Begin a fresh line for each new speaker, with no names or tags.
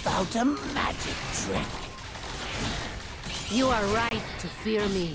about a magic trick.
You are right to fear me.